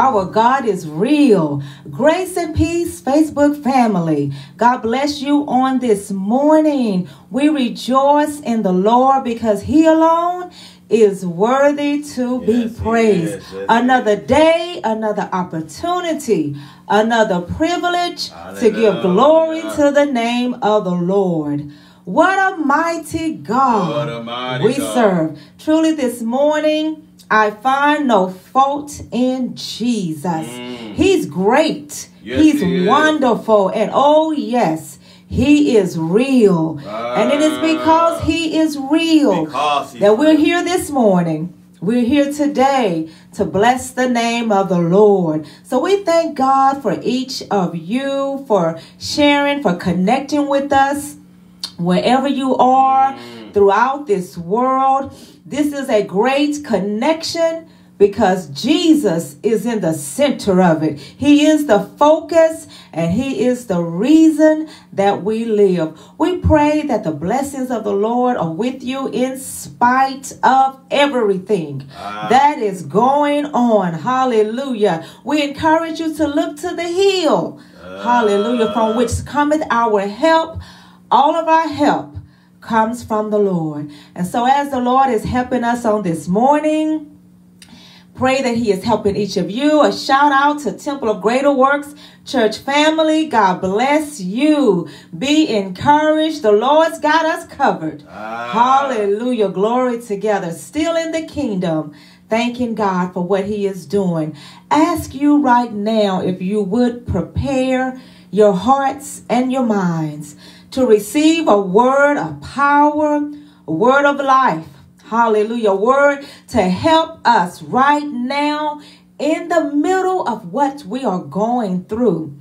our God is real. Grace and peace, Facebook family. God bless you on this morning. We rejoice in the Lord because He alone is worthy to be Yes, he praised. is. Yes, another day, another opportunity, another privilege to give Hallelujah. glory to the name of the Lord. What a mighty God a mighty we God. serve. Truly, this morning, I find no fault in Jesus. Mm. He's great. Yes, He's he wonderful. And oh, yes, he is real. and it is because he is real that we're here this morning. We're here today to bless the name of the Lord. So we thank God for each of you for sharing, for connecting with us wherever you are throughout this world. This is a great connection because Jesus is in the center of it. He is the focus and He is the reason that we live. We pray that the blessings of the Lord are with you in spite of everything Ah. that is going on. Hallelujah. We encourage you to look to the hill. Hallelujah. From which cometh our help. All of our help comes from the Lord. And so, as the Lord is helping us on this morning, Pray that He is helping each of you. A shout out to Temple of Greater Works Church family. God bless you. Be encouraged. The Lord's got us covered. Ah. Hallelujah. Glory together. Still in the kingdom. Thanking God for what He is doing. Ask you right now if you would prepare your hearts and your minds to receive a word of power, a word of life. Hallelujah. Word to help us right now in the middle of what we are going through.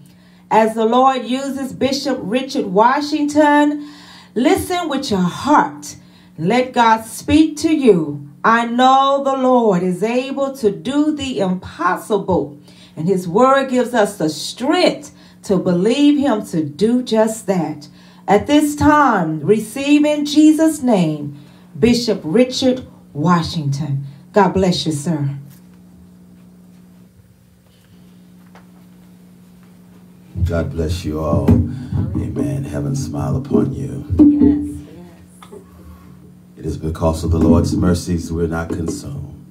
As the Lord uses Bishop Richard Washington, listen with your heart. Let God speak to you. I know the Lord is able to do the impossible, and His word gives us the strength to believe Him to do just that. At this time, receive in Jesus' name Bishop Richard Washington. God bless you, sir. God bless you all. Amen. Heaven smile upon you. Yes. It is because of the Lord's mercies we're not consumed.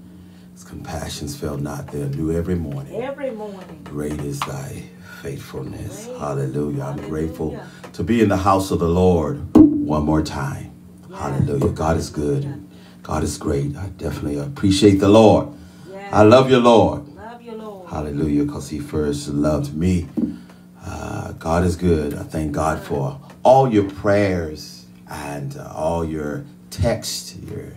His compassions fail not. They're new every morning. Every morning. Great is thy faithfulness. Hallelujah. I'm grateful to be in the house of the Lord one more time. Hallelujah. God is good. God is great. I definitely appreciate the Lord. I love you, Lord. Love you, Lord. Hallelujah, because he first loved me. Uh, God is good. I thank God for all your prayers and uh, all your texts, your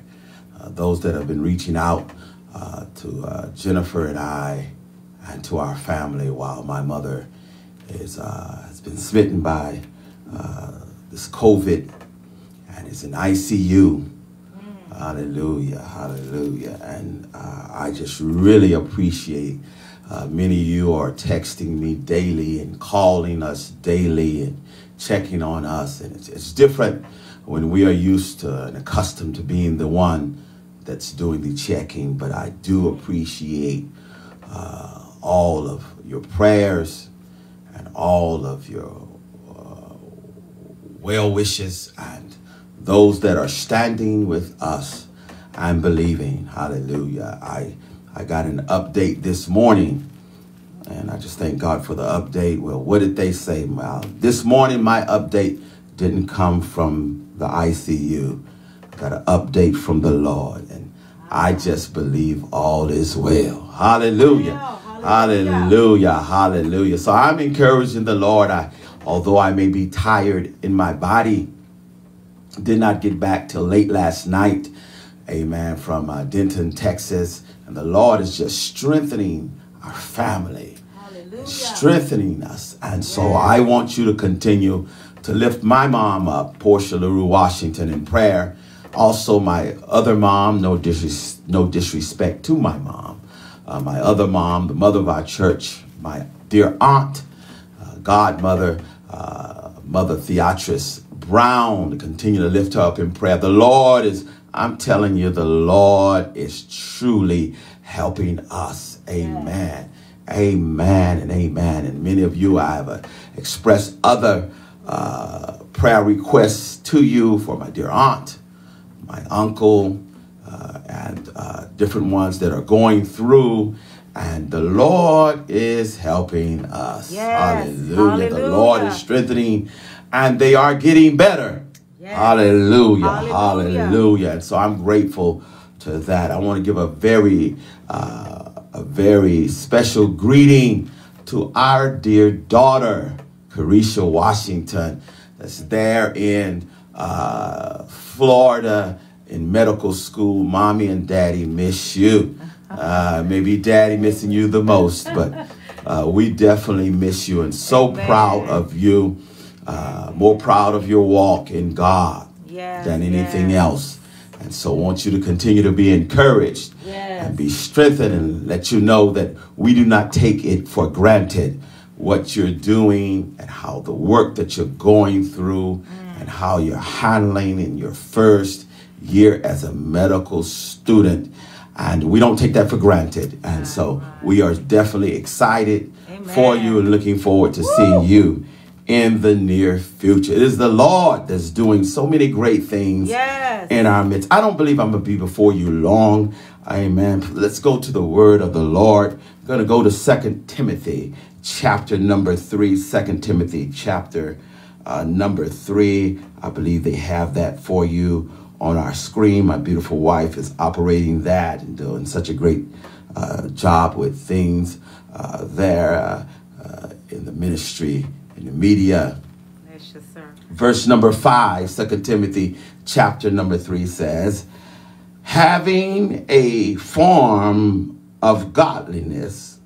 uh, those that have been reaching out uh, to uh, Jennifer and I and to our family while my mother is uh, has been smitten by uh, this COVID and is in ICU. Hallelujah, hallelujah. And uh, I just really appreciate uh, many of you are texting me daily and calling us daily and checking on us. And it's, it's different when we are used to and accustomed to being the one that's doing the checking. But I do appreciate uh, all of your prayers all of your uh, well wishes and those that are standing with us and believing. Hallelujah. I I got an update this morning and I just thank God for the update. Well, what did they say? Well, this morning my update didn't come from the ICU. I got an update from the Lord and I just believe all is well. Hallelujah. Hallelujah. Hallelujah. So I'm encouraging the Lord. I although I may be tired in my body, did not get back till late last night. Amen. From uh, Denton, Texas. And the Lord is just strengthening our family, Hallelujah. strengthening us. And so I want you to continue to lift my mom up, Portia LaRue Washington, in prayer. Also, my other mom, no, disres- no disrespect to my mom. Uh, my other mom, the mother of our church, my dear aunt, uh, godmother, uh, Mother Theatrice Brown, continue to lift her up in prayer. The Lord is, I'm telling you, the Lord is truly helping us. Amen. Amen and amen. And many of you, I have uh, expressed other uh, prayer requests to you for my dear aunt, my uncle, and uh, different ones that are going through. And the Lord is helping us. Yes. Hallelujah. The Lord is strengthening, and they are getting better. Yes. Hallelujah. Hallelujah. Hallelujah. And so I'm grateful to that. I want to give a very, uh, a very special greeting to our dear daughter, Carisha Washington, that's there in uh, Florida in medical school. Mommy and daddy miss you. Uh, maybe daddy missing you the most, but uh, we definitely miss you and so Amen. proud of you. Uh, more proud of your walk in God Yes, than anything yes. else. And so I want you to continue to be encouraged Yes. and be strengthened and let you know that we do not take it for granted what you're doing and how the work that you're going through and how you're handling in your first year as a medical student. And we don't take that for granted. And so we are definitely excited for you and looking forward to seeing you in the near future. It is the Lord that's doing so many great things Yes. in our midst. I don't believe I'm going to be before you long. Amen. Let's go to the word of the Lord. I'm going to go to Second Timothy chapter number 3. 2 Timothy chapter uh, number 3. I believe they have that for you on our screen. My beautiful wife is operating that and doing such a great uh, job with things uh, there uh, uh, in the ministry, in the media. Yes, verse number 5 2 timothy chapter number 3 says having a form of godliness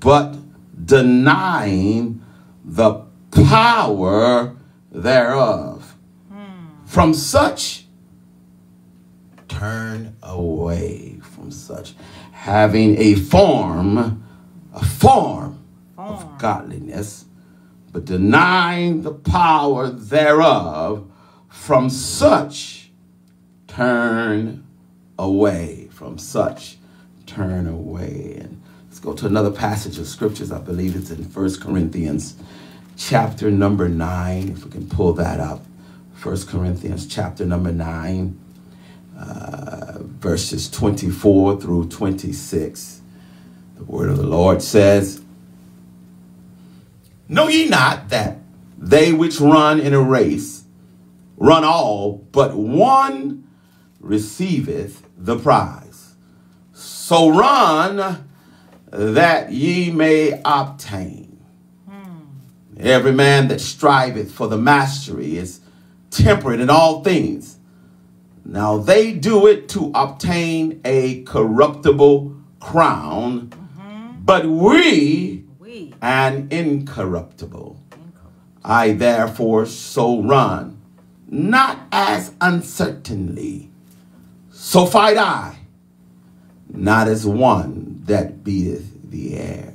but denying the power thereof. From such turn away from such having a form a form of godliness but denying the power thereof, from such turn away. From such turn away. And let's go to another passage of scriptures. I believe it's in First Corinthians chapter number 9, if we can pull that up. First Corinthians chapter number 9, uh, verses 24 through 26. The word of the Lord says, Know ye not that they which run in a race run all, but one receiveth the prize? So run that ye may obtain. Every man that striveth for the mastery is temperate in all things. Now they do it to obtain a corruptible crown, mm-hmm. but we We. and incorruptible. I therefore so run, not as uncertainly, so fight I, not as one that beateth the air,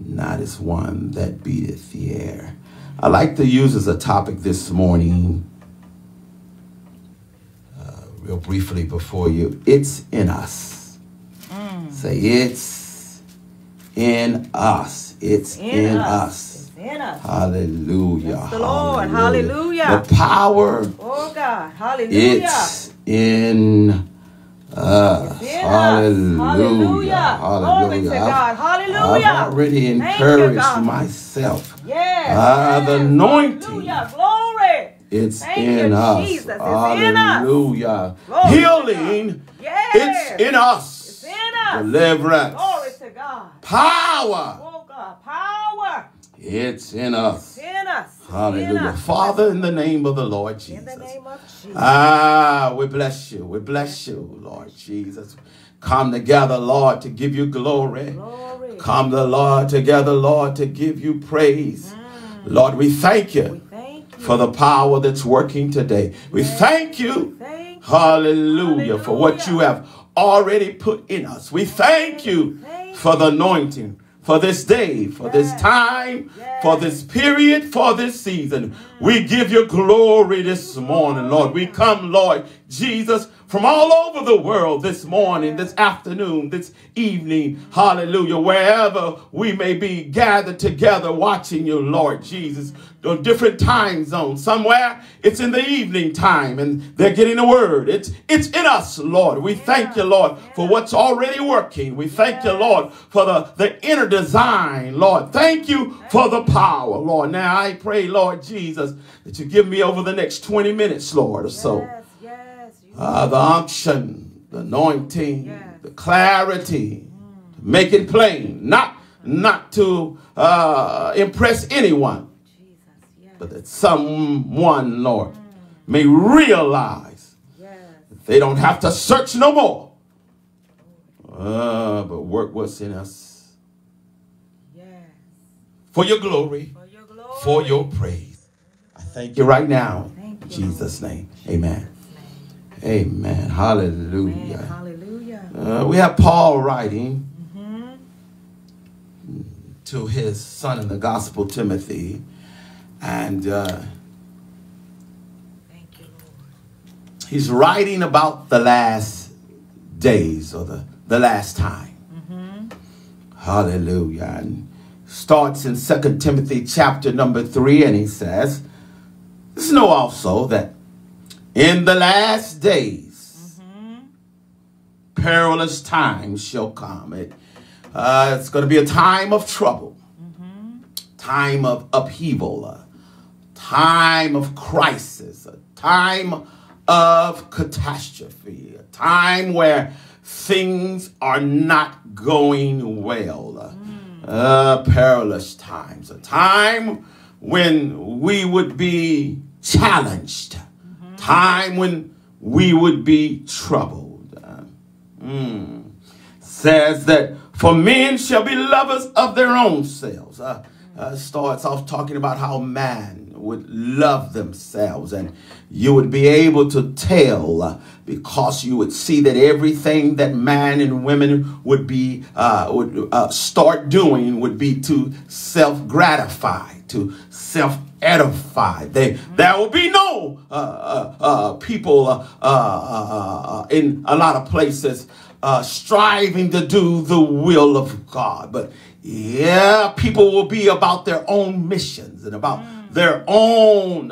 not as one that beateth the air. I like to use as a topic this morning, real briefly before you, it's in us. Mm. Say, it's in us. It's in, us. It's in us. Hallelujah. The Lord. Hallelujah. The power, Oh, God. Hallelujah. it's in us. It's in us. Hallelujah. Hallelujah. Glory to Hallelujah. God. Hallelujah. I've already encouraged myself. Yes. The yes. anointing. Hallelujah. Glory. It's in us. It's in us. Hallelujah. Healing, Yes. it's in us. It's in us. Deliverance, Glory to God. power, Oh, God. Power. it's in us. It's in us. It's in Hallelujah. us. Father, in the name of the Lord In Jesus. the name of Jesus. Ah, we bless you. We bless you, Lord Jesus. Come together, Lord, to give you glory. Glory. Come the Lord together, Lord, to give you praise. Lord, we thank We you thank you. For the power that's working today. We thank you, Thank hallelujah, for what you have already put in us. We thank you Thank for the anointing, for this day, for this time, Yes. for this period, for this season. We give you glory this morning, Lord. We come, Lord Jesus, from all over the world this morning, this afternoon, this evening. Hallelujah. Wherever we may be gathered together watching you, Lord Jesus, on different time zones. Somewhere it's in the evening time and they're getting the word. It's it's in us, Lord. We thank you, Lord, for what's already working. We thank you, Lord, for the, the inner design, Lord. Thank you for the power, Lord. Now I pray, Lord Jesus, that you give me over the next 20 minutes, Lord, or so uh, the unction, the anointing, the clarity, to make it plain, not not to uh, impress anyone. But that someone, Lord, may realize that they don't have to search no more, uh, but work what's in us for your glory, for your, glory. For your praise. I thank you right now. in Jesus' name. Amen. Amen. Hallelujah. Amen. Hallelujah. Uh, we have Paul writing mm-hmm. to his son in the gospel, Timothy. And uh, Thank you, Lord. he's writing about the last days or the, the last time. Mm-hmm. Hallelujah. And starts in Second Timothy chapter number 3, and he says, This know also that in the last days, mm-hmm. perilous times shall come. It, uh, it's going to be a time of trouble, mm-hmm. time of upheaval, a time of crisis, a time of catastrophe, a time where things are not going well. Mm. Uh, perilous times, a time when we would be challenged time when we would be troubled. Uh, mm. Says that for men shall be lovers of their own selves. Uh, uh, starts off talking about how man would love themselves and you would be able to tell uh, because you would see that everything that man and women would be uh, would uh, start doing would be to self-gratify to self edify They, there will be no uh, uh, uh, people in a lot of places striving to do the will of God. But yeah, people will be about their own missions and about. Their own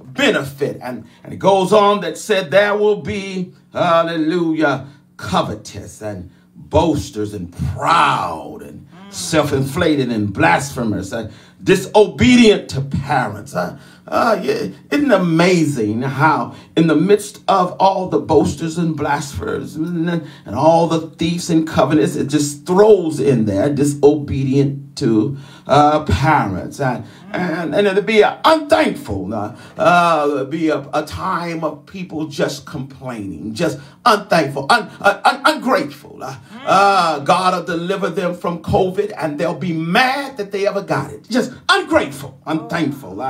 benefit. And, and it goes on that said there will be, hallelujah, covetous and boasters and proud and mm. self-inflated and blasphemers and disobedient to parents. Uh, uh, yeah, isn't it amazing how in the midst of all the boasters and blasphemers and, all the thieves and covenants, it just throws in there disobedient to uh, parents. And, and, and it'll be unthankful. Uh, uh, be a, a, time of people just complaining, just unthankful, un, uh, un, ungrateful. Uh, God will deliver them from COVID and they'll be mad that they ever got it. Just ungrateful, unthankful,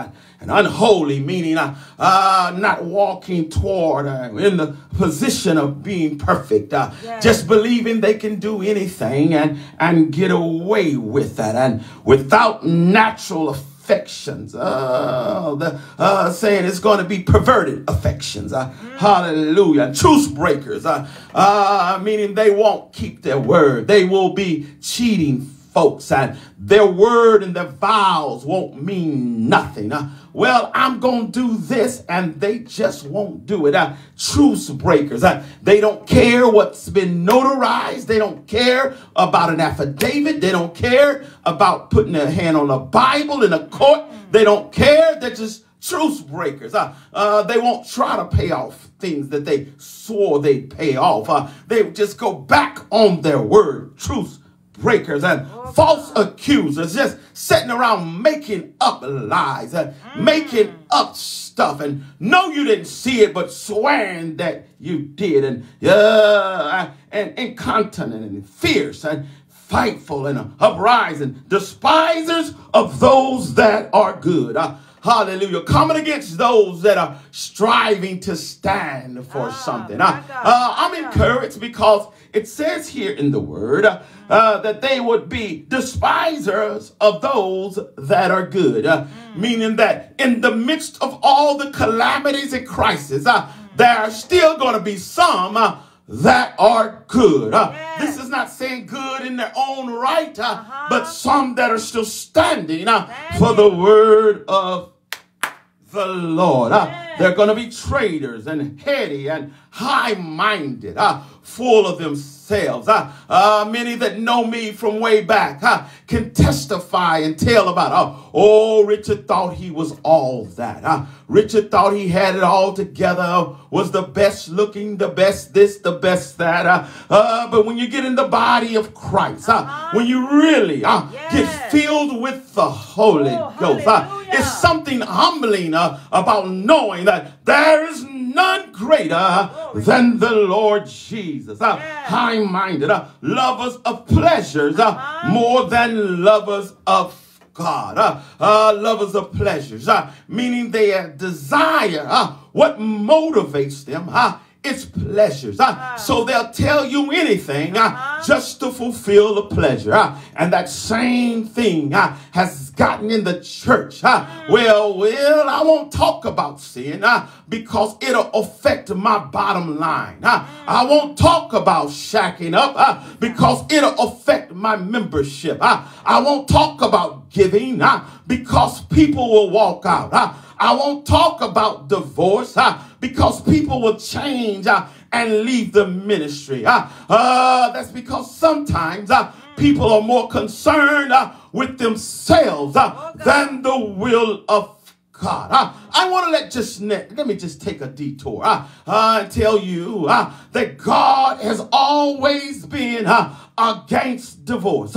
and unholy, meaning uh, uh, not walking toward uh, in the position of being perfect. Uh, yes. Just believing they can do anything and, and get away with that. And without natural affections. Uh, the uh, saying it's going to be perverted affections. Uh, mm. Hallelujah. Truce breakers. Uh, uh, meaning they won't keep their word. They will be cheating folks and their word and their vows won't mean nothing. Uh, well, I'm going to do this and they just won't do it. Uh, truce breakers. Uh, they don't care what's been notarized. They don't care about an affidavit. They don't care about putting a hand on a Bible in a court. They don't care. They're just truce breakers. Uh, uh, they won't try to pay off things that they swore they'd pay off. Uh, they just go back on their word. Truce breakers and false accusers just sitting around making up lies and mm. making up stuff. And know you didn't see it but swearing that you did. And uh, and incontinent and fierce and fightful and uprising despisers of those that are good. Uh, Hallelujah. Coming against those that are striving to stand for ah, something. Uh, uh, I'm encouraged because it says here in the word uh, that they would be despisers of those that are good. Uh, mm. Meaning that in the midst of all the calamities and crises, uh, there are still going to be some uh, that are good. Uh, This is not saying good in their own right, uh, Uh-huh. but some that are still standing uh, for the word of the Lord. Uh, they're going to be traitors and heady and high minded, uh, full of themselves. Uh, uh, many that know me from way back uh, can testify and tell about, uh, oh, Richard thought he was all that. Uh, Richard thought he had it all together, was the best looking, the best this, the best that. Uh, uh, but when you get in the body of Christ, uh, when you really uh, Yes. get filled with the Holy Oh, Ghost, uh, it's something humbling uh, about knowing that there is none greater than the Lord Jesus. Uh. High minded, uh, lovers of pleasures uh, Uh-huh. more than lovers of God, uh, uh, lovers of pleasures, uh, meaning their desire, uh, what motivates them, uh, it's pleasures. Uh, so they'll tell you anything uh, just to fulfill the pleasure. and that same thing has gotten in the church. uh, well, well, I won't talk about sin because it'll affect my bottom line. uh, I won't talk about shacking up uh, because it'll affect my membership. I won't talk about giving because people will walk out. I won't talk about divorce because people will change uh, and leave the ministry. Uh, uh, that's because sometimes uh, people are more concerned uh, with themselves uh, Oh, than the will of God. Uh, I want to let just let me just take a detour uh, and tell you that God has always been against divorce.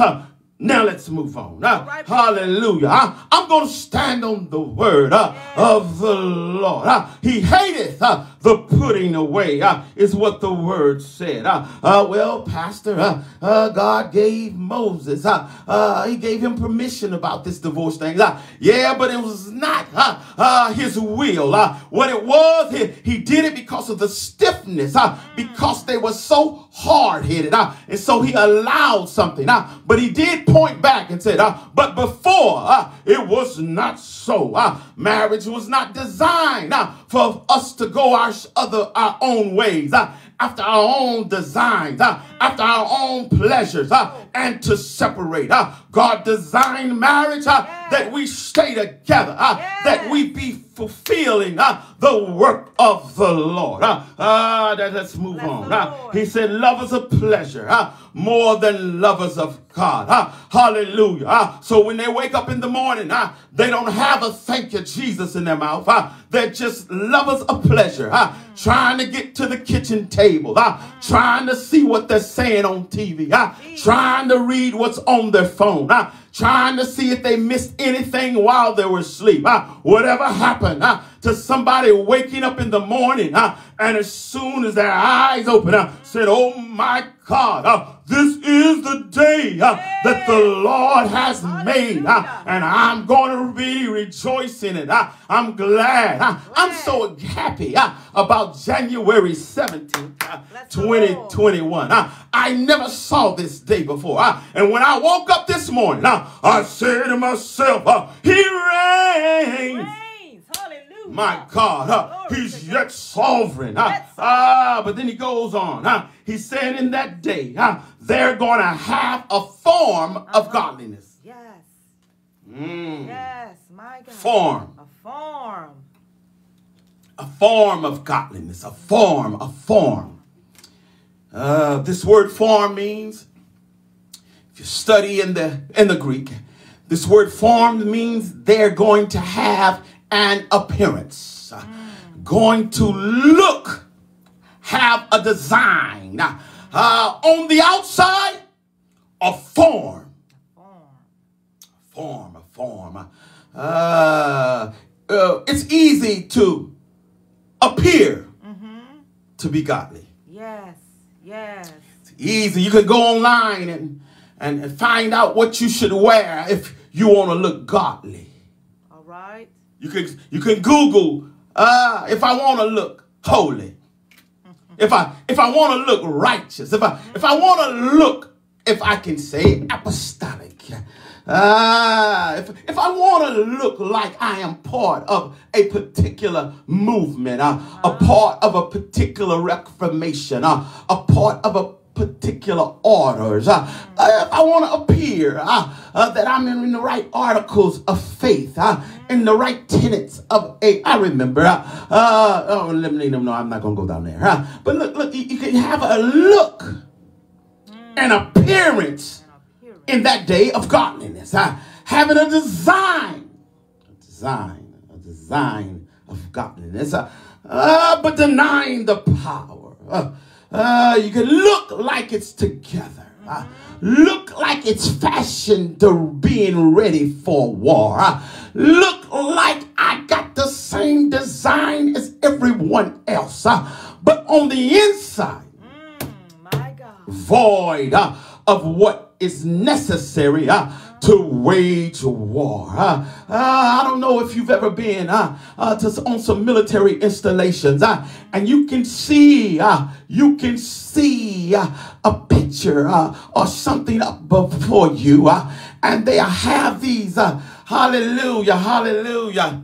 Now let's move on. Uh, right. hallelujah. Uh, I'm going to stand on the word uh, of the Lord. He hateth uh, the putting away, uh, is what the word said. Uh, uh, well, Pastor, uh, uh, God gave Moses, uh, uh, he gave him permission about this divorce thing. Uh, yeah, but it was not uh, uh, his will. Uh, what it was, he, he did it because of the stiffness, uh, because they were so hard headed. Uh, and so he allowed something. Uh, but he did point back and said, uh, but before uh, it was not so. Uh, marriage was not designed uh, for us to go our other our own ways. After our own designs, uh, after our own pleasures, uh, and to separate. Uh, God designed marriage uh, that we stay together, uh, that we be fulfilling uh, the work of the Lord. Uh, uh, that, let's move Bless on. He said, lovers of pleasure more than lovers of God. Uh, hallelujah. Uh, so when they wake up in the morning, uh, they don't have a thank you, Jesus, in their mouth. Uh, they're just lovers of pleasure, uh, trying to get to the kitchen table, uh, trying to see what they're saying on TV, uh, trying to read what's on their phone. Uh, trying to see if they missed anything while they were asleep. Uh, whatever happened uh, to somebody waking up in the morning uh, and as soon as their eyes open, uh, said, Oh my God, uh, this is the day uh, that the Lord has made, uh, and I'm going to be rejoicing in it. Uh, I'm glad. I'm so happy about January 17th, uh, Bless the Lord. 2021. Uh, I never saw this day before. And when I woke up this morning, uh, I said to myself, uh, He reigns. My God, uh, he's yet sovereign. Uh, ah, but then he goes on. Uh, he said in that day, uh, they're going to have a form Uh-huh. of godliness. Yes. Mm. Yes. My God. Form. A form. A form of godliness. A form. A form. Uh, this word form means, if you study in the in the Greek, this word form means they're going to have an appearance, uh, going to look, have a design. Uh, on the outside, a form. Form. Form, a form. Uh, uh, it's easy to appear to be godly. Yes. Yes. It's easy. You can go online and, and, and find out what you should wear if you want to look godly. You can you can Google uh, if I want to look holy. If I if I want to look righteous. If I if I want to look if I can say apostolic. Uh, if, if I want to look like I am part of a particular movement, uh, a part of a particular reformation, uh, a part of a particular orders. Uh, uh, I want to appear uh, uh, that I'm in, the right articles of faith, uh, in the right tenets of a. I remember. Uh, uh, oh, let me know. I'm not going to go down there. But look, look, you, you can have a look, an appearance in that day of godliness. Uh, having a design, a design, a design of godliness, uh, uh, but denying the power. Uh, you can look like it's together. Uh, look like it's fashioned to being ready for war. Uh, look like I got the same design as everyone else. Uh, but on the inside, mm, void uh, of what is necessary uh, to wage war. Uh, uh, I don't know if you've ever been uh, uh to, on some military installations uh, and you can see, uh, you can see a picture or something up before you and they have these, hallelujah, hallelujah,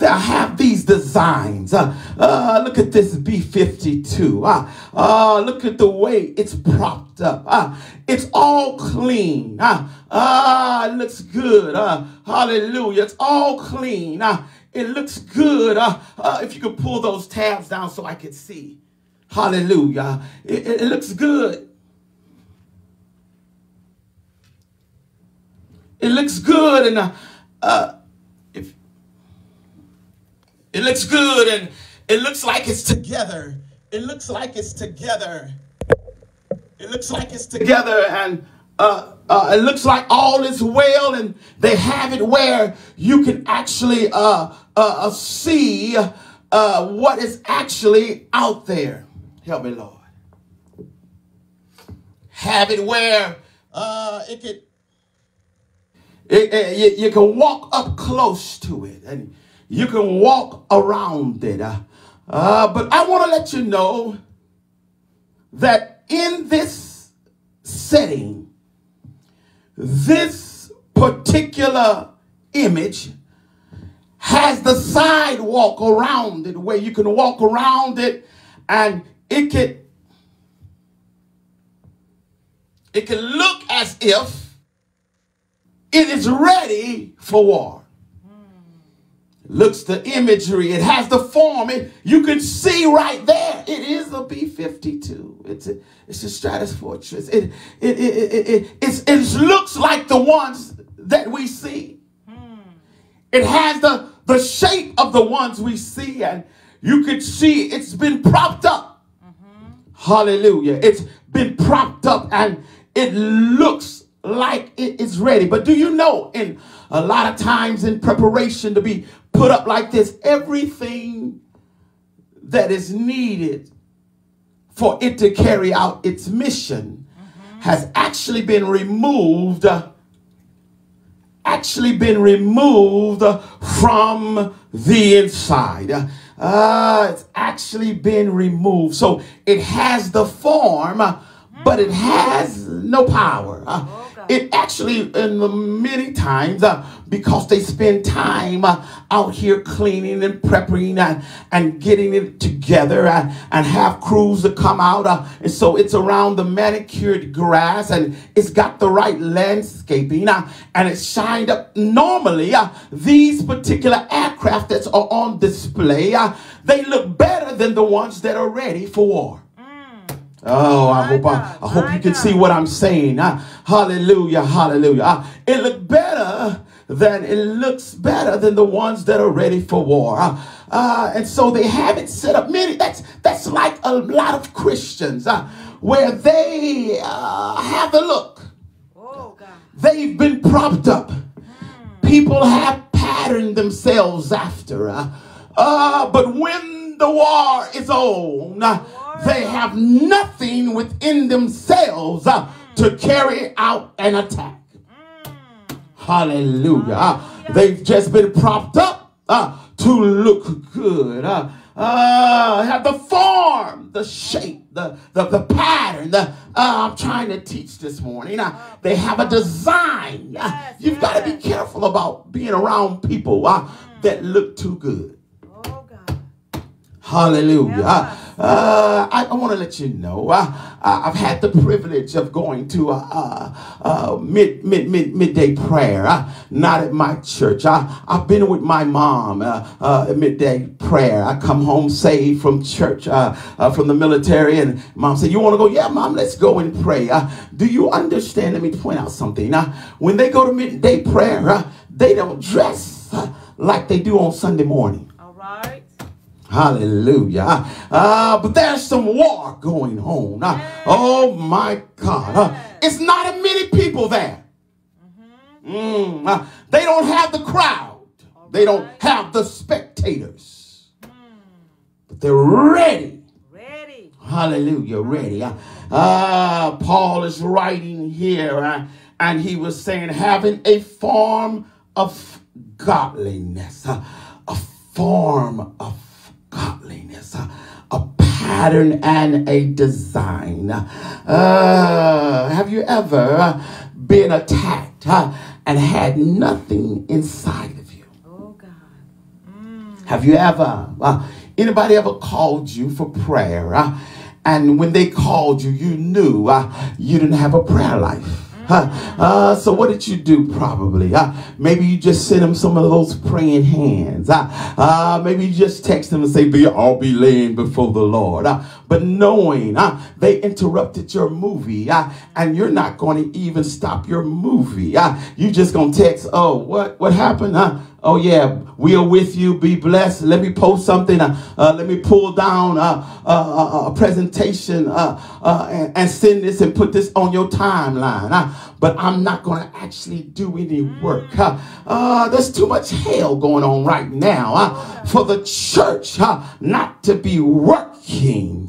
they have these designs. Uh, uh, look at this B-52. Uh, uh, look at the way it's propped up. Uh, it's all clean. Uh, uh, it looks good. Uh, hallelujah. It's all clean. Uh, it looks good. Uh, uh, if you could pull those tabs down so I could see. Hallelujah. It, it, it looks good. It looks good. And uh, uh, it looks good and it looks like it's together. It looks like it's together. It looks like it's together and uh, uh, it looks like all is well and they have it where you can actually uh, uh, uh see uh, what is actually out there. Help me, Lord. Have it where it it, it, you, you can walk up close to it and you can walk around it. Uh, uh, but I want to let you know that in this setting, this particular image has the sidewalk around it where you can walk around it and it can it can look as if it is ready for war looks the imagery. It has the form. It, you can see right there. It is a B-52. It's a, it's a Stratofortress. It, it, it, it, it, it, it looks like the ones that we see. Hmm. It has the, the shape of the ones we see. And you can see it's been propped up. Mm-hmm. Hallelujah. It's been propped up and it looks like it is ready. But do you know in a lot of times in preparation to be put up like this. Everything that is needed for it to carry out its mission mm-hmm. has actually been removed actually been removed from the inside. Uh, it's actually been removed. So it has the form, but it has no power. Uh, it actually, in the many times, uh, because they spend time uh, out here cleaning and prepping and, and getting it together and, and have crews to come out. Uh, and so it's around the manicured grass and it's got the right landscaping uh, and it's shined up. Normally, uh, these particular aircraft that are on display, uh, they look better than the ones that are ready for war. Oh, I hope I, I hope you can see what I'm saying. Uh, hallelujah, hallelujah. Uh, it looked better than it looks better than the ones that are ready for war. Uh, uh, and so they have it set up. Many that's that's like a lot of Christians uh, where they uh, have a look. Oh, They've been propped up. Hmm. People have patterned themselves after. Uh, uh, but when the war is on, they have nothing within themselves uh, to carry out an attack. Hallelujah. Uh, they've just been propped up uh, to look good. Uh, uh, have the form, the shape, the, the, the pattern. The, uh, I'm trying to teach this morning. They have a design. You've got to be careful about being around people that look too good. Oh, God. Hallelujah. Uh, I, I want to let you know uh, uh, I've had the privilege of going to a, mid, mid, mid, midday prayer, uh, not at my church. I, I've been with my mom uh, at midday prayer. I come home saved from church, from the military, and mom said, You want to go? Yeah, mom, let's go and pray. Do you understand? Let me point out something. When they go to midday prayer, they don't dress like they do on Sunday morning. All right. Hallelujah. Uh, but there's some war going on. Uh, oh my God. Uh, it's not a many people there. Mm, uh, they don't have the crowd. They don't have the spectators. But they're ready. Ready. Hallelujah, ready. Uh, Paul is writing here, and he was saying, having a form of godliness, a form of godliness, a pattern and a design. Uh, have you ever been attacked uh, and had nothing inside of you? Oh, God. Have you ever, uh, anybody ever called you for prayer? Uh, and when they called you, you knew uh, you didn't have a prayer life. Uh, so what did you do probably? Uh, maybe you just sent them some of those praying hands. Uh, maybe you just text them and say, be, I'll be laying before the Lord. But knowing they interrupted your movie and you're not going to even stop your movie. You just going to text, oh, what, what happened? Oh yeah, we are with you. Be blessed. Let me post something. Uh, uh, let me pull down uh, uh, uh, a presentation uh, uh, and, and send this and put this on your timeline. Uh, but I'm not going to actually do any work. Uh, uh, there's too much hell going on right now uh, for the church uh, not to be. Working.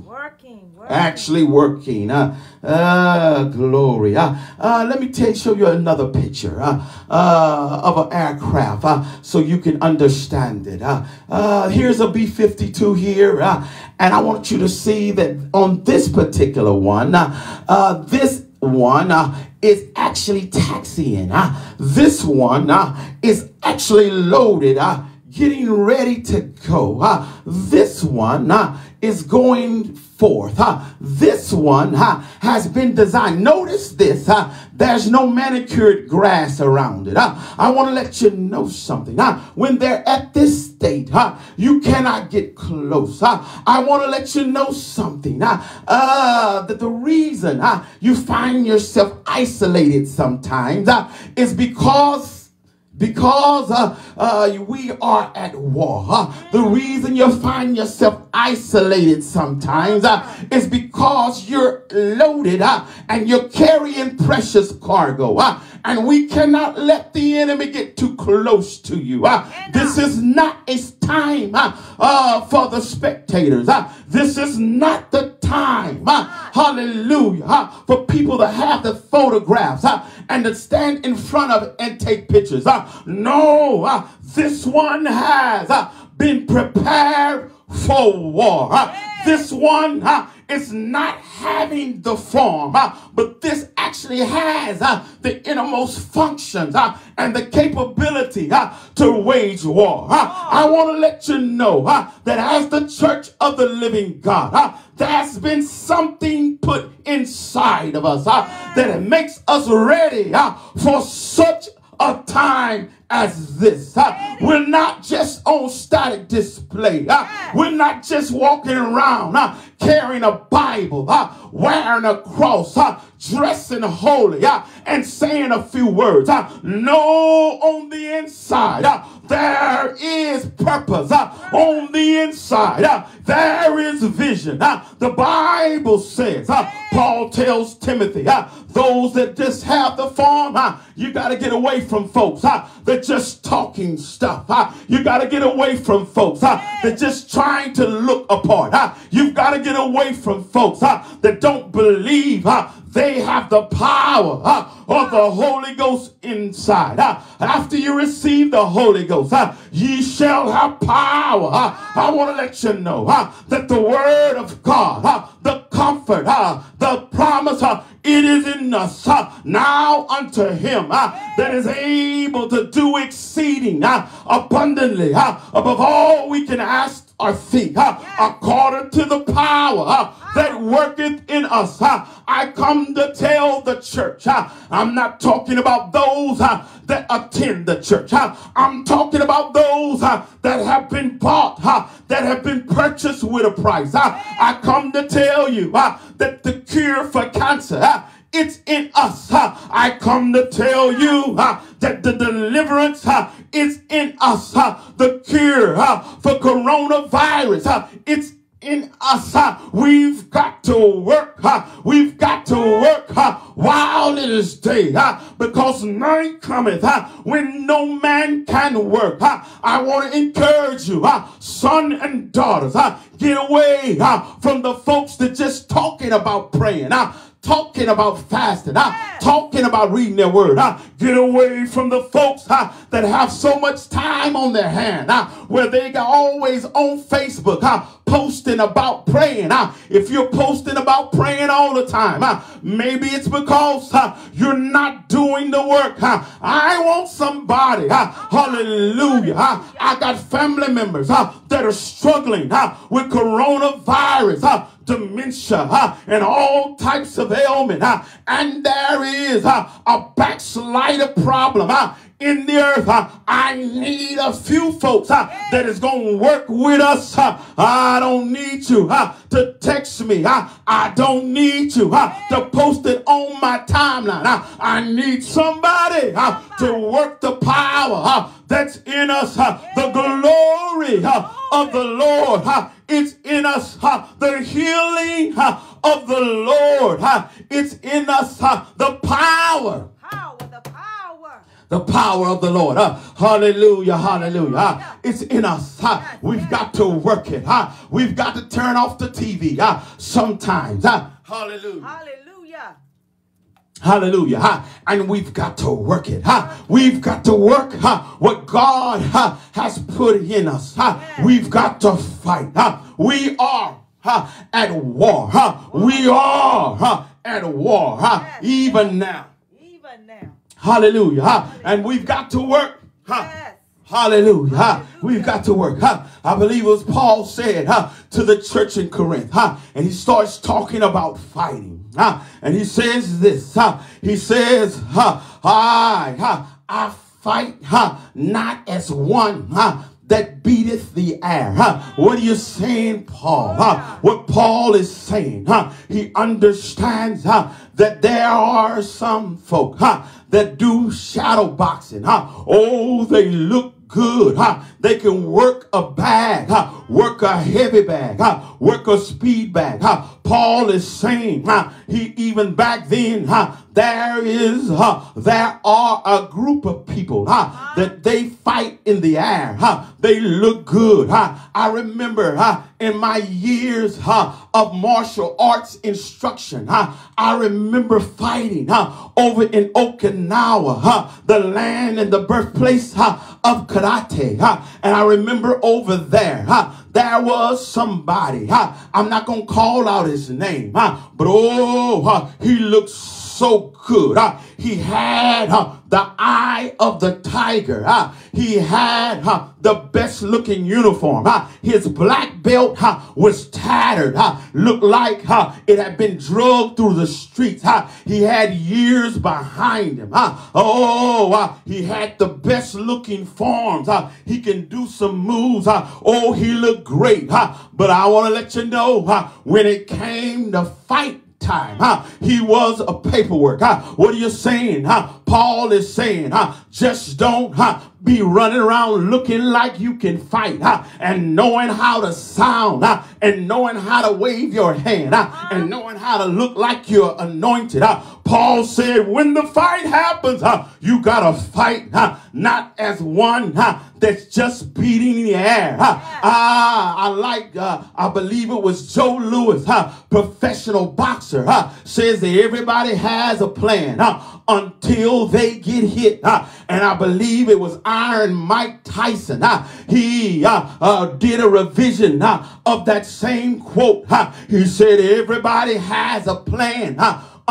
Actually working. Uh, uh, glory. Uh, uh, let me tell show you another picture uh, uh, of an aircraft uh, so you can understand it. Uh, uh, here's a B 52 here, uh, and I want you to see that on this particular one, uh, uh, this one uh, is actually taxiing. Uh, this one uh, is actually loaded. Uh, getting ready to go. Uh, this one uh, is going forth. Uh, this one uh, has been designed. Notice this. Uh, there's no manicured grass around it. I want to let you know something. When they're at this state, you cannot get close. I want to let you know something. Uh, that the reason you find yourself isolated sometimes is because because uh, uh, we are at war. Uh, the reason you find yourself isolated sometimes uh, is because you're loaded uh, and you're carrying precious cargo. And we cannot let the enemy get too close to you. Uh, this is not a time uh, uh, for the spectators. This is not the time, uh, hallelujah, uh, for people to have the photographs and to stand in front of it and take pictures. Uh, no, uh, this one has uh, been prepared for war. This one is not having the form, uh, but this actually has uh, the innermost functions uh, and the capability to wage war. I want to let you know that as the church of the living God, there's been something put inside of us that makes us ready for such a time as this. Uh, we're not just on static display. Uh, we're not just walking around uh, carrying a Bible, uh, wearing a cross, uh, dressing holy, uh, and saying a few words. Uh, no, on the inside, uh, there is purpose. Uh, on the inside, uh, there is vision. Uh, the Bible says, uh, Paul tells Timothy, uh, those that just have the form, uh, you got to get away from folks uh, that just talking stuff. Uh, you got to get away from folks uh, that just trying to look apart. Uh, you've got to get away from folks that don't believe they have the power uh, of the Holy Ghost inside. After you receive the Holy Ghost, uh, ye shall have power. I want to let you know that the Word of God, the comfort, the promise, it is in us now unto him that is able to do exceeding abundantly above all we can ask or think according to the power that worketh in us. Uh, I come to tell the church, I'm not talking about those that attend the church. I'm talking about those that have been bought, that have been purchased with a price. I come to tell you uh, that the cure for cancer it's in us. I come to tell you that the deliverance is in us. The cure for coronavirus, it's in us. We've got to work. We've got to work while it is day because night cometh when no man can work. I want to encourage you, son and daughters, get away from the folks that just talking about praying. Talking about fasting, huh? talking about reading their word. Huh? Get away from the folks that have so much time on their hand, where they are always on Facebook, posting about praying. If you're posting about praying all the time, maybe it's because you're not doing the work. Huh? I want somebody, hallelujah. I got family members that are struggling with coronavirus. Dementia huh, and all types of ailment. Huh, and there is huh, a backslider problem huh, in the earth. Huh, I need a few folks huh, that is going to work with us. Huh. I don't need you huh, to text me. Huh. I don't need you huh, to post it on my timeline. Huh. I need somebody huh, to work the power huh, that's in us. Huh, the glory huh, of the Lord. Huh, it's in us. Huh, the healing of the Lord. It's in us. Huh, the power Power, the power. the power of the Lord. Hallelujah, hallelujah. It's in us. We've got to work it. We've got to turn off the TV sometimes. Hallelujah. Hallelujah. Hallelujah. huh? And we've got to work it. huh? We've got to work huh? what God huh, has put in us. huh? We've got to fight. huh? We are huh, at war. huh? We are huh, at war. huh? Even now. Even now. Hallelujah. huh? And we've got to work. huh? Hallelujah. huh? We've got to work. huh? I believe it was Paul said huh, to the church in Corinth. huh? And he starts talking about fighting. huh? And he says this. huh? He says, huh, I, huh, I fight huh, not as one huh, that beateth the air. Huh? What are you saying, Paul? Huh? What Paul is saying, huh? he understands huh, that there are some folk huh, that do shadow boxing. Huh? Oh, they look good. Huh? They can work a bag, huh? work a heavy bag, huh? work a speed bag. Huh? Paul is saying, huh? he even back then, huh? there is, huh? there are a group of people huh? that they fight in the air. Huh? They look good. Huh? I remember huh? in my years huh? of martial arts instruction, huh? I remember fighting huh? over in Okinawa, huh? the land and the birthplace huh? Of karate. Huh? And I remember over there, huh? there was somebody. Huh? I'm not going to call out his name, huh? but oh, huh? he looks so good. huh? he had huh, the eye of the tiger. huh? he had the best looking uniform. his black belt was tattered. looked like it had been drugged through the streets. he had years behind him. oh, uh, he had the best looking forms. he can do some moves. oh, he looked great. but I want to let you know when it came to fight time. Huh? He was a paperwork. Huh? What are you saying? Huh? Paul is saying, huh? just don't huh? be running around looking like you can fight huh? and knowing how to sound huh? and knowing how to wave your hand huh? and knowing how to look like you're anointed. Huh? Paul said, when the fight happens, huh? you got to fight huh? not as one huh? That's just beating in the air. Ah, I like, uh, I believe it was Joe Louis, professional boxer, says that everybody has a plan until they get hit. and I believe it was Iron Mike Tyson. he uh, uh, did a revision of that same quote. he said, Everybody has a plan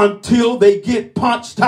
until they get punched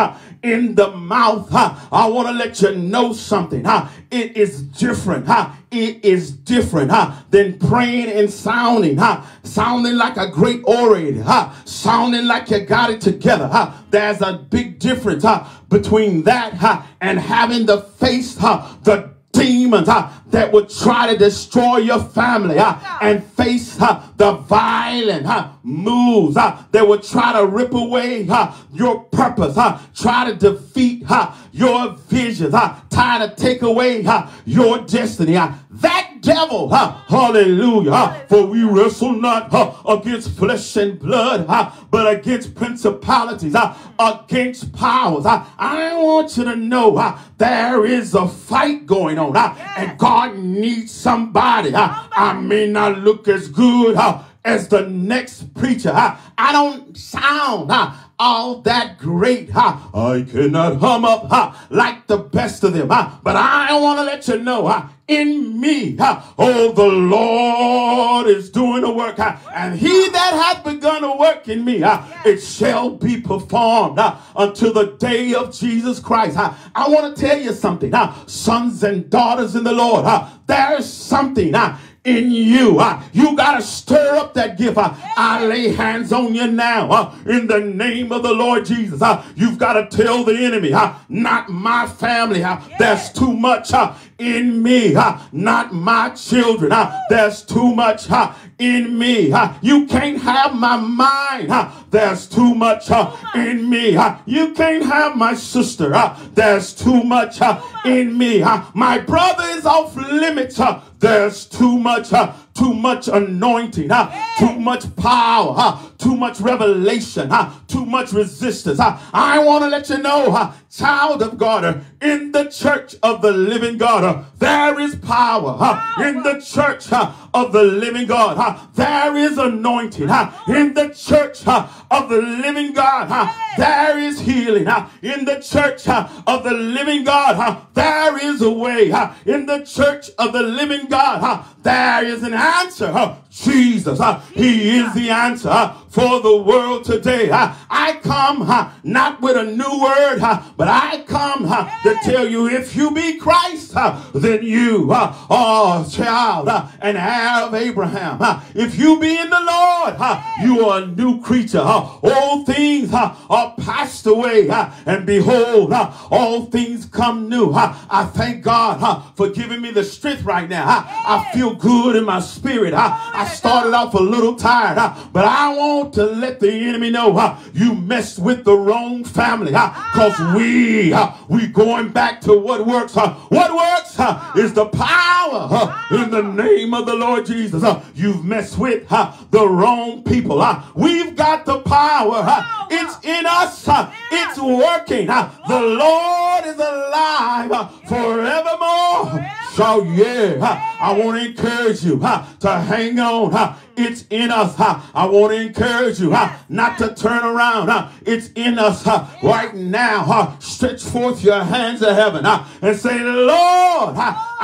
in the mouth. I want to let you know something. It is different. It is different than praying and sounding. Sounding like a great orator. Sounding like you got it together. There's a big difference between that and having the face the demons uh, that would try to destroy your family uh, and face uh, the violent uh, moves uh, that would try to rip away uh, your purpose, uh, try to defeat uh, your visions, uh, try to take away uh, your destiny. Uh, that devil, hallelujah, for we wrestle not against flesh and blood, but against principalities, against powers. I want you to know there is a fight going on, and God needs somebody. I may not look as good. As the next preacher. I, I don't sound huh, all that great. Huh? I cannot hum up huh, like the best of them. Huh? But I want to let you know huh, in me, huh, oh, the Lord is doing the work. Huh? And he that hath begun a work in me, huh, it shall be performed huh, until the day of Jesus Christ. Huh? I want to tell you something. Huh? Sons and daughters in the Lord, huh? there's something. Huh? In you. Uh, you got to stir up that gift. Uh, I lay hands on you now uh, in the name of the Lord Jesus. Uh, you've got to tell the enemy, uh, not my family. Uh, there's too much uh, in me, uh, not my children. Uh, there's too much uh, in me. Uh, you can't have my mind. Uh, there's too much uh, in me. Uh, you can't have my sister. Uh, there's too much uh, in me. Uh, my brother is off limits. Uh, there's too much, uh, too much anointing, uh, too much power, uh, too much revelation, uh, too much resistance. Uh, I want to let you know, uh, child of God, uh, in the church of the living God, uh, there is power. Uh, in the church uh, of the living God, uh, there is anointing. Uh, in the church uh, of the living God, uh, there is healing. Uh, in the church uh, of the living God, uh, there is a way. Uh, in the church of the living God, huh, there is an answer. Huh, Jesus, huh, He is the answer huh, for the world today. I come not with a new word, but I come to tell you if you be Christ, then you are a child and heir of Abraham. If you be in the Lord, you are a new creature. All things are passed away, and behold, all things come new. I thank God for giving me the strength right now. I feel good in my spirit. I started off a little tired, but I want to let the enemy know huh, you messed with the wrong family. Because huh, ah. we, huh, we going back to what works. What works is the power in the ah. name of the Lord Jesus. You've messed with the wrong people. We've got the power. It's in us. It's working. The Lord is alive forevermore. So yeah, I want to encourage you to hang on. It's in us. I want to encourage you not to turn around. It's in us right now. Stretch forth your hands to heaven and say, Lord,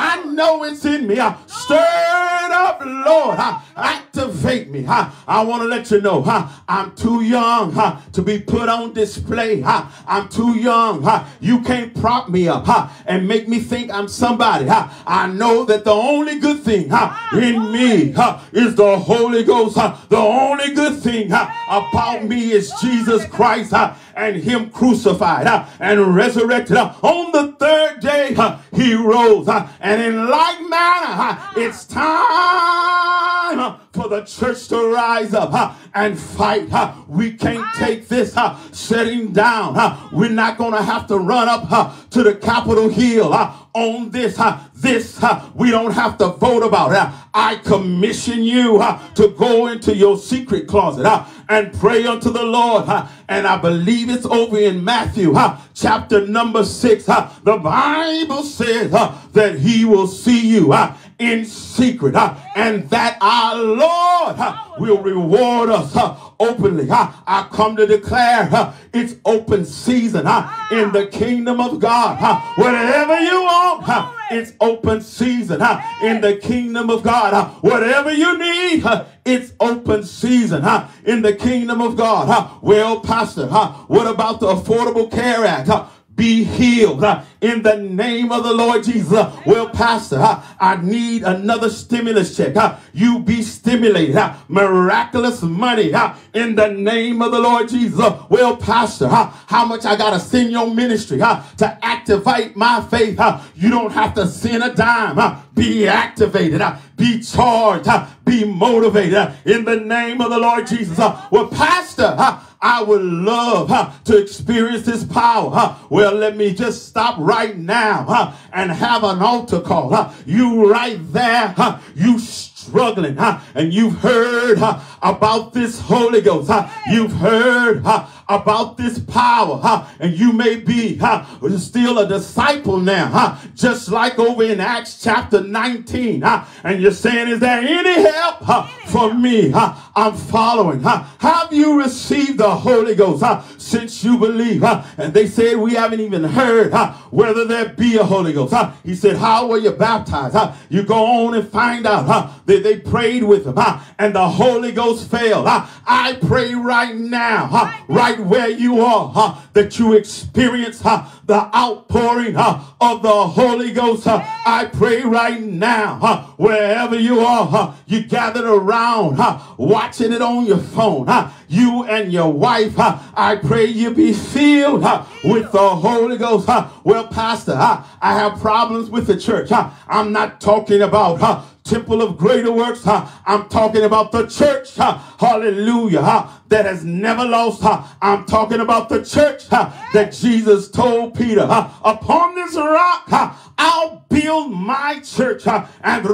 I know it's in me. Stir it up, Lord. Activate me. I want to let you know I'm too young to be put on display. I'm too young. You can't prop me up and make me think I'm somebody. I know that the only good thing in me is the Holy Ghost. The only good thing about me is Jesus Christ and him crucified uh, and resurrected. Uh, on the third day, uh, he rose. And in like manner, it's time for the church to rise up and fight. We can't take this sitting down. We're not going to have to run up to the Capitol Hill on this. This we don't have to vote about. I commission you to go into your secret closet and pray unto the Lord. And I believe it's over in Matthew chapter number six. The Bible says that he will see you in secret and that our Lord will reward us openly. I come to declare it's open season in the kingdom of God. Whatever you want, it's open season in the kingdom of God. Whatever you need, it's open season in the kingdom of God. Well, Pastor, what about the Affordable Care Act? Be healed uh, in the name of the Lord Jesus. Uh, well, Pastor, uh, I need another stimulus check. You be stimulated. Miraculous money in the name of the Lord Jesus. Well, Pastor, how much I got to send your ministry to activate my faith? You don't have to send a dime. Be activated. Be charged. Be motivated in the name of the Lord Jesus. Well, Pastor, I would love huh, to experience this power. Huh. Well, let me just stop right now huh, and have an altar call. You right there, you struggling, and you've heard about this Holy Ghost. You've heard about this power, huh? And you may be huh, still a disciple now, huh? Just like over in Acts chapter 19, huh? And you're saying, is there any help huh, for me? Huh? I'm following. Huh? Have you received the Holy Ghost huh? since you believe? Huh? And they said, we haven't even heard huh, whether there be a Holy Ghost. Huh? He said, how were you baptized? Huh? You go on and find out. Huh? They, they prayed with him huh? and the Holy Ghost Huh? I pray right now, right where you are, that you experience the outpouring of the Holy Ghost. I pray right now, wherever you are, you gathered around, watching it on your phone, you and your wife, I pray you be filled with the Holy Ghost. Well, Pastor, I have problems with the church. I'm not talking about temple of greater works. I'm talking about the church. Hallelujah. That has never lost. I'm talking about the church that Jesus told Peter, upon this rock? I'll build my church. And, and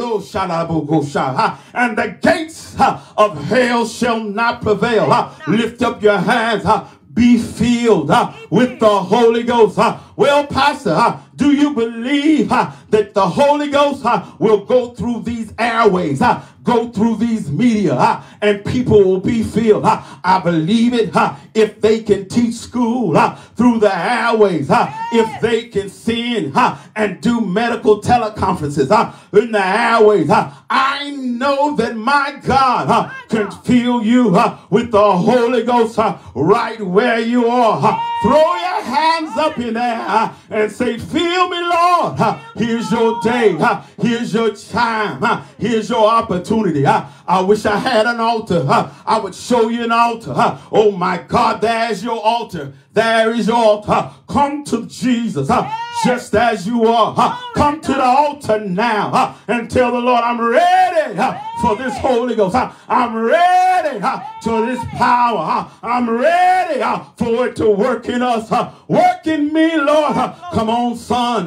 the gates of hell shall not prevail. Lift up your hands. Be filled uh, with the Holy Ghost. Uh, well, Pastor, uh, do you believe that the Holy Ghost will go through these airways, go through these media, uh, and people will be filled? Uh, I believe it uh, if they can teach school uh, through the airways, uh, if they can sing uh, and do medical teleconferences uh, in the airways. Uh, I know that my God uh, can fill you uh, with the Holy Ghost uh, right where you are. Uh, throw your hands up in there uh, and say, Fill me, Lord. Uh, here's your day. Uh, here's your time. Uh, here's your opportunity. Uh, I wish I had an altar. Uh, I would show you an altar. Uh, oh my God, there's your altar. There is your altar. Come to Jesus just as you are. Come to the altar now and tell the Lord, I'm ready for this Holy Ghost. I'm ready to this power. I'm ready for it to work in us. Work in me, Lord. Come on, son.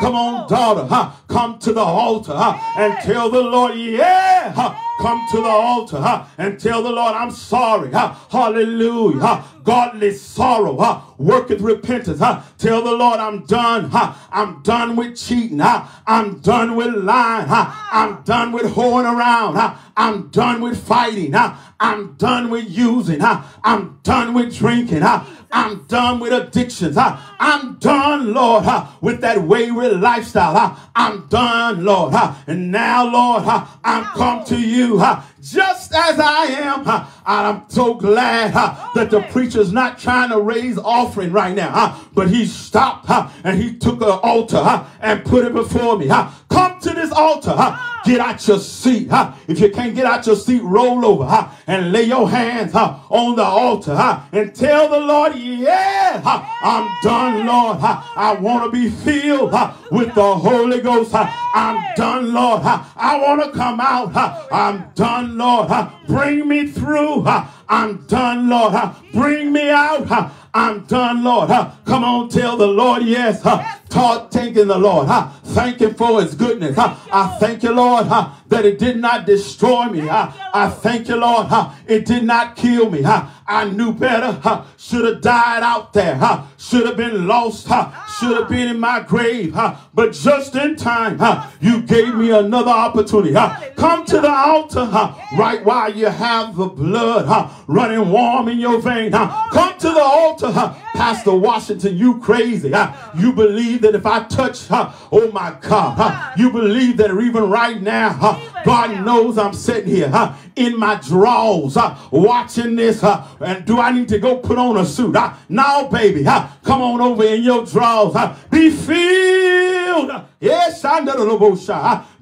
Come on, daughter. Uh, come to the altar uh, and tell the Lord, yeah. Uh, come to the altar uh, and tell the Lord, I'm sorry. Uh, hallelujah. Uh, godly sorrow, huh? worketh repentance. Huh? Tell the Lord, I'm done. Huh? I'm done with cheating. Huh? I'm done with lying. Huh? I'm done with hoeing around. Huh? I'm done with fighting. Huh? I'm done with using. Huh? I'm done with drinking. Huh? I'm done with addictions. I'm done, Lord, with that wayward lifestyle. Huh? I'm done, Lord. And now, Lord. I'm come to you? Just as I am. Huh? I'm so glad that the preacher's not trying to raise offering right now, but he stopped and he took an altar and put it before me. Come to this altar. Get out your seat. If you can't get out your seat, roll over and lay your hands on the altar and tell the Lord, yeah? I'm done, Lord. I want to be filled with the Holy Ghost. Huh? Oh, I'm done, Lord. I want to come out. I'm done, Lord. Bring me through. I'm done, Lord. Bring me out. I'm done, Lord. Come on, tell the Lord yes. Taught thanking the Lord. Huh? Thank Him for His goodness. I thank you, Lord, huh? that it did not destroy me. I thank you, Lord, it did not kill me. I knew better. Should have died out there. Huh? Should have been lost. Should have been in my grave. But just in time, huh? you gave me another opportunity. Come to the altar huh? right while you have the blood running warm in your vein. Huh? To the altar. Huh? Pastor Washington, you crazy. Huh? You believe that if I touch, huh? oh my God, huh? you believe that even right now, huh? God knows I'm sitting here huh? in my drawers huh? watching this. Huh? And do I need to go put on a suit? Huh? No, baby. Huh? Come on over in your drawers. Huh? Be filled. Yes,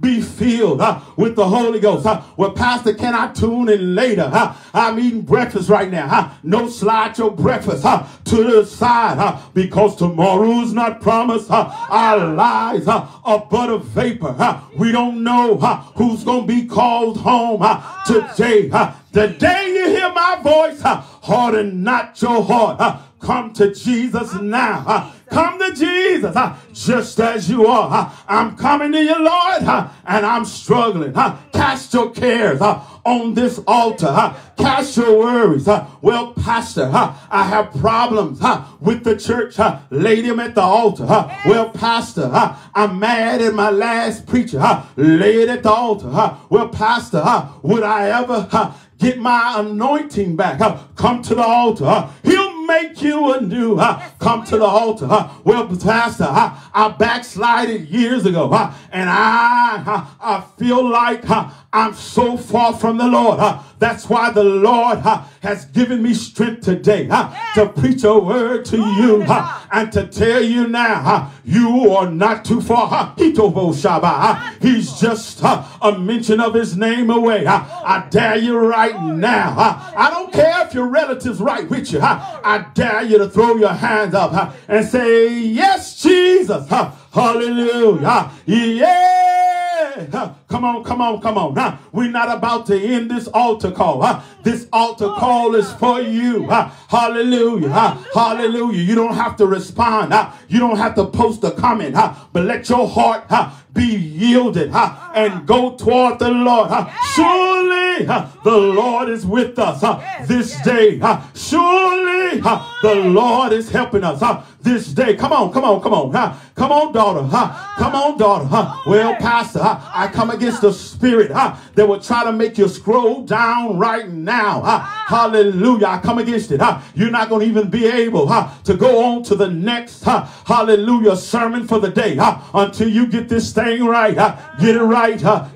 Be filled with the Holy Ghost. Well, Pastor, can I tune in later? I'm eating breakfast right now. No slide your breakfast to the side because tomorrow's not promised. Our lives are but a vapor. We don't know who's going to be called home today. The day you hear my voice, harden not your heart. Come to Jesus now. Come to Jesus just as you are. I'm coming to you, Lord, and I'm struggling. Cast your cares on this altar. Huh? Cast your worries. Huh? Well, Pastor, huh? I have problems with the church. Lay them at the altar. Well, Pastor? I'm mad at my last preacher. Lay it at the altar. Well, Pastor, would I ever get my anointing back? Come to the altar. Make you anew. Huh? Come to the altar. Huh? Well, Pastor, huh? I backslided years ago, huh? and I? I feel like? I'm so far from the Lord. That's why the Lord has given me strength today to preach a word to you and to tell you now you are not too far. He's just a mention of his name away. I dare you right now. I don't care if your relative's right with you. I dare you to throw your hands up huh? and say, Yes, Jesus. Huh? Hallelujah. Yeah. Huh? Come on, come on, come on. Huh? We're not about to end this altar call. Huh? This altar call is for you. Huh? Hallelujah. Huh? Hallelujah. You don't have to respond. Huh? You don't have to post a comment. Huh? But let your heart huh? be yielded huh? and go toward the Lord. Huh? Surely huh? the Lord is with us huh? this day. Huh? Surely huh? the Lord is helping us huh? This day. Come on, come on, come on. Huh? Come on, daughter. Huh? Come on, daughter. Huh? Well, pastor, huh? I come against the spirit huh? that will try to make you scroll down right now. Huh? Hallelujah. I come against it. Huh? You're not going to even be able huh? to go on to the next huh? hallelujah sermon for the day huh? until you get this thing right. Huh? Get it right. Huh?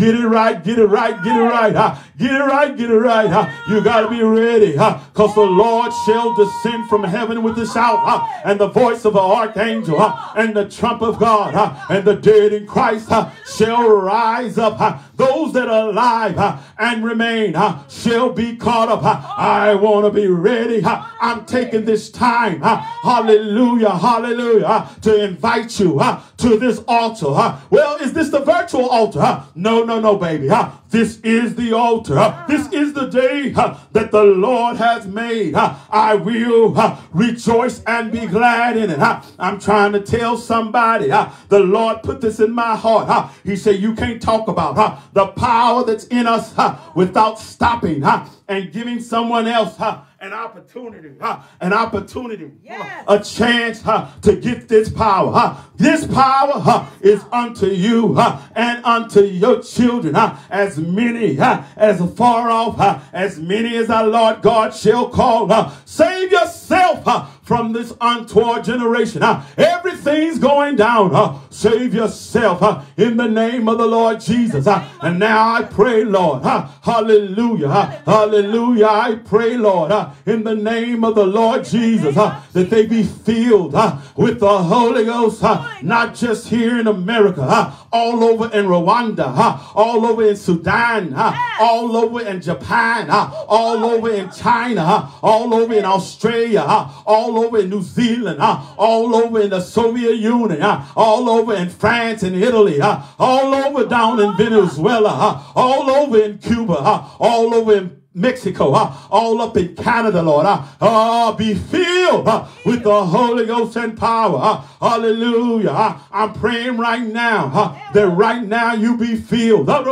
Get it right. Get it right. Get it right. Huh? Get it right. Get it right. Huh? You got to be ready because huh? the Lord shall descend from heaven with a shout huh? and the voice of the archangel huh? and the trump of God huh? and the dead in Christ huh? shall rise up. Huh? Those that are alive huh? and remain huh? shall be caught up. Huh? I want to be ready. Huh? I'm taking this time. Huh? Hallelujah. Hallelujah. Huh? To invite you huh? To this altar. Huh? Well, is this the virtual altar? Huh? No, no, no, baby. Huh? This is the altar. Huh? Ah. This is the day huh? that the Lord has made. Huh? I will huh? rejoice and be glad in it. Huh? I'm trying to tell somebody. Huh? The Lord put this in my heart. Huh? He said, You can't talk about huh? the power that's in us huh? without stopping huh? And giving someone else huh? an opportunity, huh? an opportunity, yes. a chance huh? to get this power. Huh? This power huh? is unto you huh? and unto your children, huh? as many huh? as far off, huh? as many as our Lord God shall call. Huh? Save yourself huh? From this untoward generation. Huh? Everything's going down. Huh? Save yourself huh? in the name of the Lord Jesus. Huh? And now I pray, Lord, huh? hallelujah, huh? hallelujah. I pray, Lord, huh? in the name of the Lord Jesus, huh? that they be filled huh? with the Holy Ghost, huh? not just here in America, huh? all over in Rwanda, huh? all over in Sudan, huh? all over in Japan, huh? all over in China, huh? all over in Australia, huh? all over in New Zealand, huh? all over in the Soviet Union, huh? all over in France and Italy, huh? all over down in Venezuela, all over in Cuba, all over in Mexico, uh, all up in Canada, Lord. Uh, uh, be filled uh, with the Holy Ghost and power. Uh, hallelujah. Uh, I'm praying right now uh, that right now you be filled. Uh,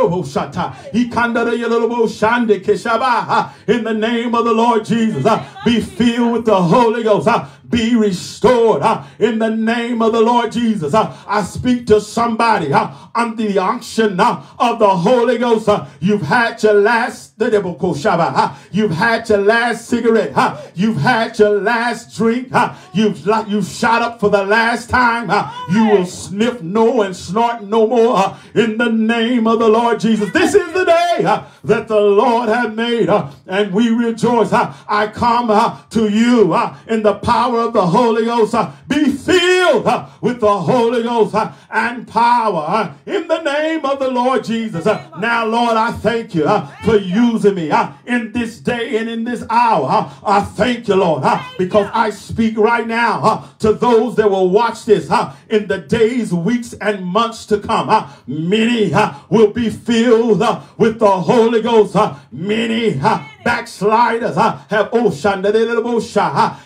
in the name of the Lord Jesus, uh, be filled with the Holy Ghost. Uh, be restored in the name of the Lord Jesus. I speak to somebody under the unction of the Holy Ghost. You've had your last The devil called you've had your last cigarette. You've had your last drink. You've you've shot up for the last time. You will sniff no and snort no more in the name of the Lord Jesus. This is the day that the Lord has made, and we rejoice. I come to you in the power power of the Holy Ghost. Uh, be filled uh, with the Holy Ghost uh, and power uh, in the name of the Lord Jesus. Uh, now, Lord, I thank you uh, for using me in this day and in this hour. I thank you, Lord, because I speak right now to those that will watch this in the days, weeks, and months to come. Many will be filled with the Holy Ghost. Many backsliders have oh,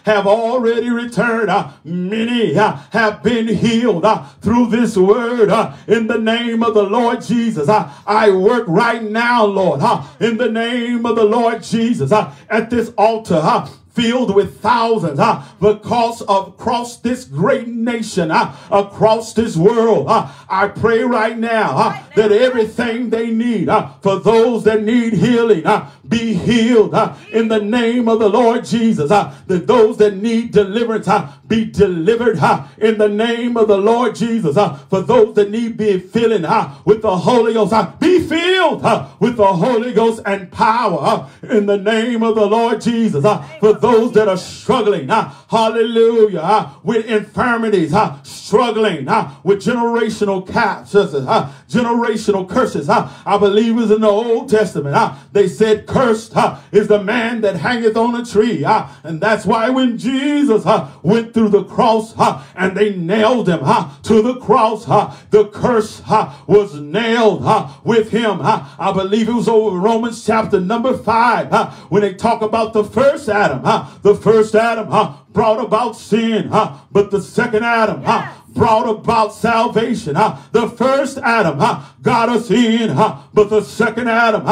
have already returned. Many have been healed through this word in the name of the Lord Jesus. I work right now, Lord, in the name of the Lord Jesus at this altar filled with thousands uh, because of across this great nation, uh, across this world. Uh, I pray right now uh, that everything they need uh, for those that need healing uh, be healed uh, in the name of the Lord Jesus. Uh, that those that need deliverance uh, be delivered uh, in the name of the Lord Jesus. Uh, for those that need be filling uh, with the Holy Ghost, uh, be filled uh, with the Holy Ghost and power uh, in the name of the Lord Jesus. Uh, for those that are struggling, uh, hallelujah, uh, with infirmities, uh, struggling uh, with generational curses, uh, generational curses. Uh, I believe was in the Old Testament. Uh, they said, Cursed uh, is the man that hangeth on a tree. Uh, and that's why when Jesus uh, went through the cross uh, and they nailed him uh, to the cross, uh, the curse uh, was nailed uh, with him. Uh, I believe it was over Romans chapter number five uh, when they talk about the first Adam. Uh, the first Adam uh, brought about sin, uh, but the second Adam uh, brought about salvation. Uh, the first Adam uh, got us in, but the second Adam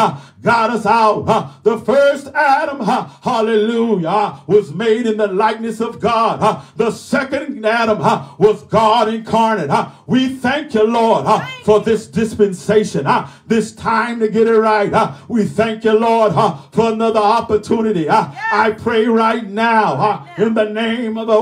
got us out. The first Adam, hallelujah, was made in the likeness of God. The second Adam was God incarnate. We thank you, Lord, for this dispensation, this time to get it right. We thank you, Lord, for another opportunity. I pray right now in the name of the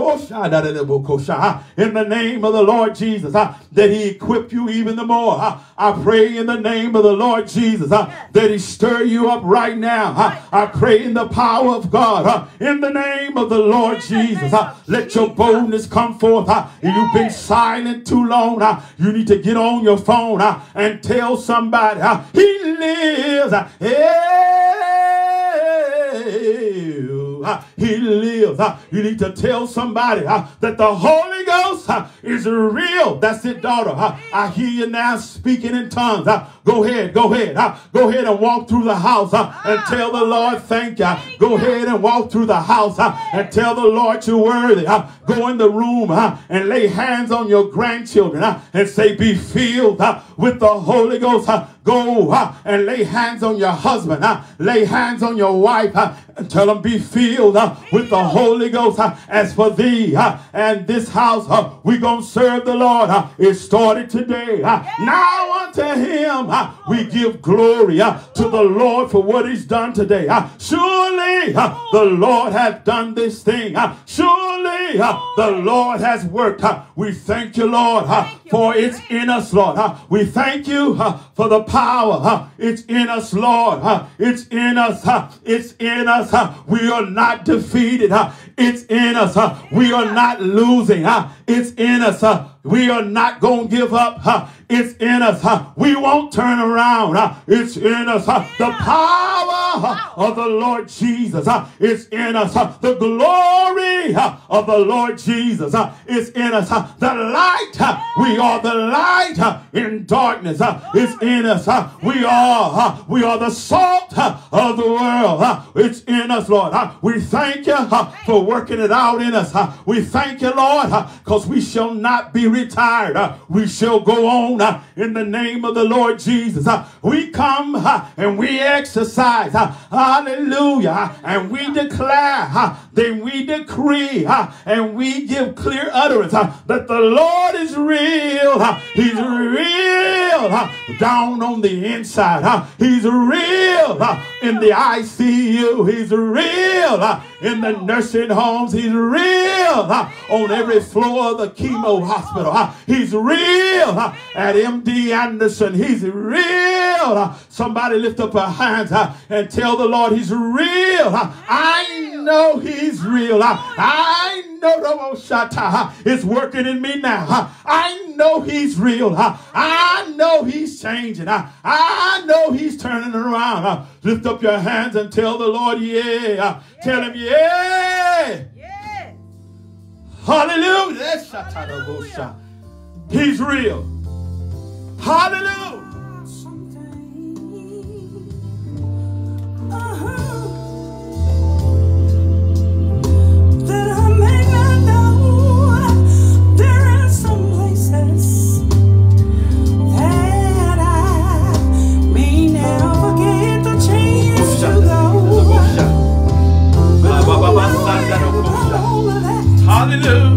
in the name of the Lord Jesus that He equip you even the more. Uh, I pray in the name of the Lord Jesus uh, that He stir you up right now. Uh, I pray in the power of God uh, in the name of the Lord Jesus. Uh, let your boldness come forth. Uh, you've been silent too long. Uh, you need to get on your phone and tell somebody He lives. Uh, he lives. You need to tell somebody that the Holy Ghost uh, is real. That's it, daughter. I hear you now speaking in tongues. Go ahead, go ahead. Go ahead and walk through the house and tell the Lord thank you. Go ahead and walk through the house and tell the Lord you're worthy. Go in the room and lay hands on your grandchildren and say, be filled with the Holy Ghost. Go and lay hands on your husband. Lay hands on your wife and tell them, be filled with the Holy Ghost. As for thee and this house, we going to serve the Lord. It started today. Now unto him we give glory uh, to the Lord for what he's done today. Uh, surely uh, the Lord has done this thing. Surely the Lord has worked. We thank you, Lord, for it's in us, Lord. We thank you for the power. It's in us, Lord. It's in us. It's in us. We are not defeated. It's in us. We are not losing. It's in us. We are not going to give up. It's in us. We won't turn around. It's in us. The power of the Lord Jesus is in us. The glory of the Lord Jesus is in us. The light we are the light in darkness. It's in us. We are. We are the salt of the world. It's in us, Lord. We thank you for working it out in us. We thank you, Lord, because we shall not be retired. Uh, we shall go on uh, in the name of the Lord Jesus. Uh, we come and we exercise. Hallelujah. And we declare, then we decree, and we give clear utterance that the Lord is real. He's real down on the inside. He's real in the ICU. He's real in the nursing homes. He's real on every floor of the chemo hospital. He's real at MD Anderson. He's real. Somebody lift up our hands and tell the Lord he's real. I know he's real. I know the Moshata is working in me now. I know he's real. I know he's changing. I know he's turning around. Lift up your hands and tell the Lord, yeah. yeah. Tell him, yeah. yeah. Hallelujah. Hallelujah. He's real. Hallelujah. Uh -huh. That I Hallelujah.